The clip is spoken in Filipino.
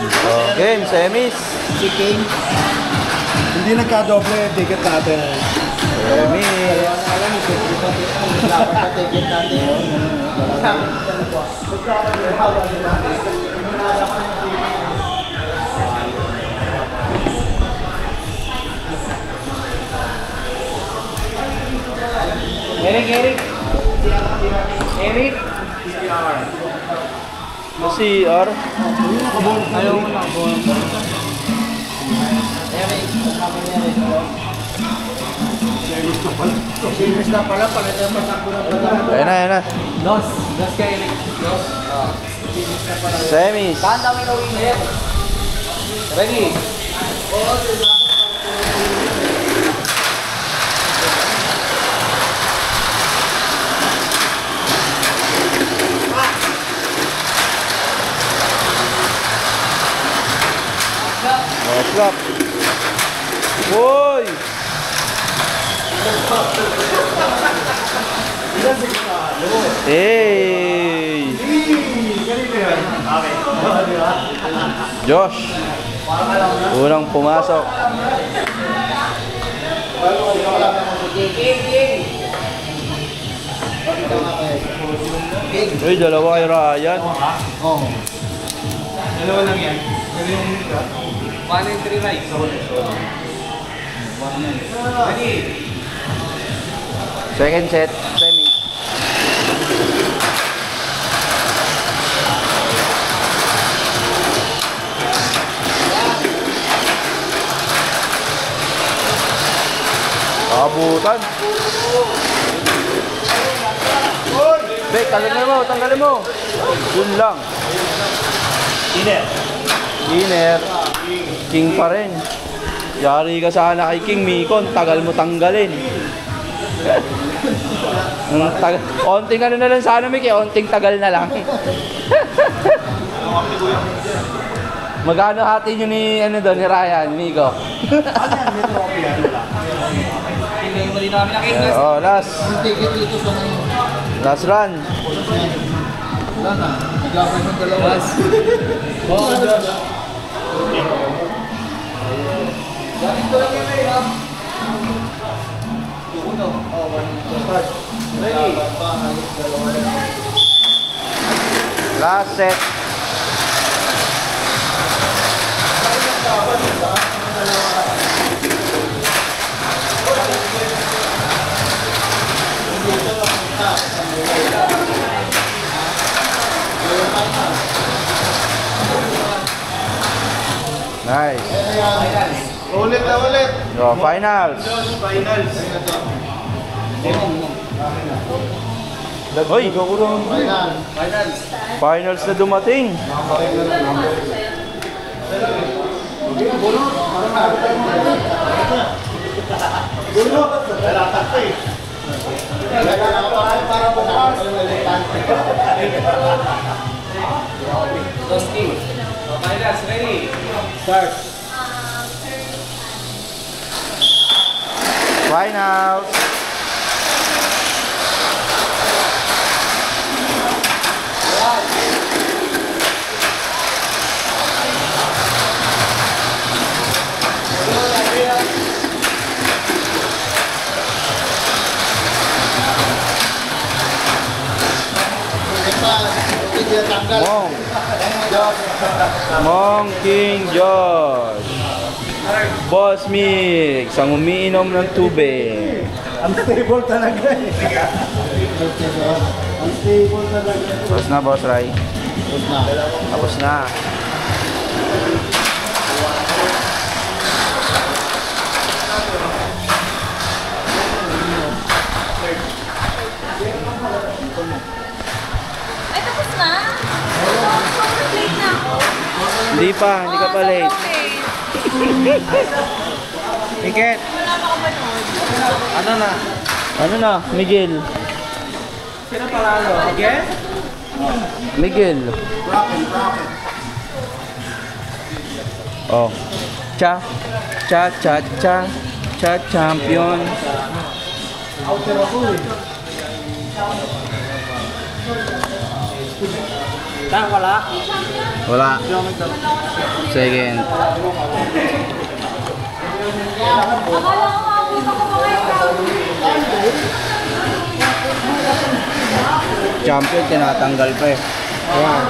Oh, game, semis. Si King. Hindi nagka-doble ticket natin. Semis. Alam mo, dapat na ticket natin. Eric, Eric. Eric. CR. Ayaw mo na. Service na pala, palitan pa sa kuna pala. Ayan na, ayan na. Dos. Dos ka, Eric. Dos. Semis. Saan dami na winner? Ready? What's up? Uy! Hey! Josh! Unang pumasok. Uy, dalawa kay Ryan. Oo. Dalawa lang yan. One and three right. Ready? Second set, semi. Abutan. Bek, tanggalin mo, tanggalin mo. Yun lang. Iner. Inner. King pa rin. Yari ka sana kay King Mikon, tagal mo tanggalin. Ang tag onting ano na lang sana Miki, onting tagal na lang. Magkano hati nyo ni ano doon ni Ryan, Miko? Ano yan? May trophy yan? Wala. Hindi mo din namin nakikita. oh, last. Last run. Wala na. Naglaban ng dalawa. Oh. Ready? Last set. Nice. Ulit na ulit. So, finals. Finals. Hoy, Final. finals na dumating. Para bukas. Dos king. Finals, ready? Start. Finals. Hindi na tanggal. Mong. Mong King Josh. Boss Mix, ang umiinom ng tubig. Ang stable talaga eh. Ang stable talaga. Tapos na, Boss Rai. Tapos na. Tapos na. Ay, tapos na. Sobrang late na ako. Hindi pa, hindi ka pa late. Ticket. Ano na? Ano na, Miguel? Sino? Again? Miguel. Rocket. Oh. Cha. Cha, cha, cha. Cha, champion. Outer ako eh. Tang, wala. Wala. Second. Champion, tinatanggal pa eh. Ayan.